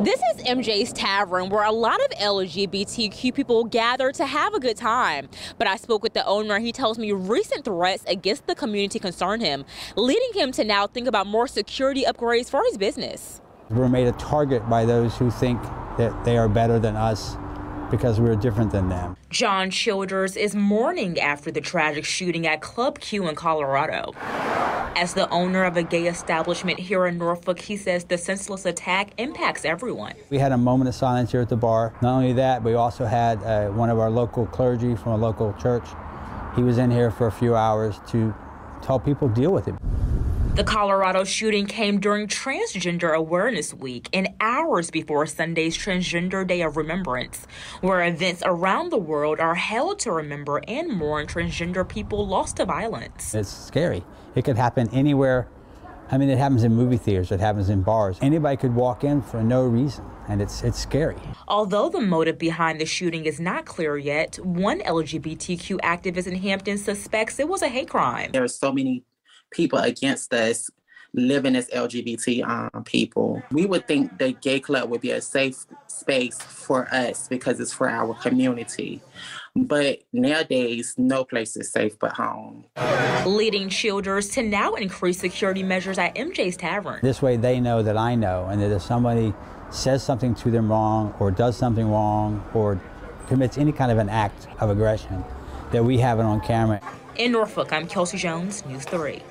This is MJ's Tavern, where a lot of LGBTQ people gather to have a good time. But I spoke with the owner. He tells me recent threats against the community concern him, leading him to now think about more security upgrades for his business. We're made a target by those who think that they are better than us because we're different than them. John Childers is mourning after the tragic shooting at Club Q in Colorado. As the owner of a gay establishment here in Norfolk, he says the senseless attack impacts everyone. We had a moment of silence here at the bar. Not only that, we also had uh, one of our local clergy from a local church. He was in here for a few hours to help people deal with it. The Colorado shooting came during Transgender Awareness Week and hours before Sunday's Transgender Day of Remembrance, where events around the world are held to remember and mourn transgender people lost to violence. It's scary. It could happen anywhere. I mean, it happens in movie theaters, it happens in bars. Anybody could walk in for no reason, and it's, it's scary. Although the motive behind the shooting is not clear yet, one LGBTQ activist in Hampton suspects it was a hate crime. There are so many people against us living as LGBT um, people. We would think the gay club would be a safe space for us because it's for our community. But nowadays, no place is safe but home. Leading Childers to now increase security measures at MJ's Tavern. This way they know that I know, and that if somebody says something to them wrong, or does something wrong, or commits any kind of an act of aggression, that we have it on camera. In Norfolk, I'm Kelsey Jones, News 3.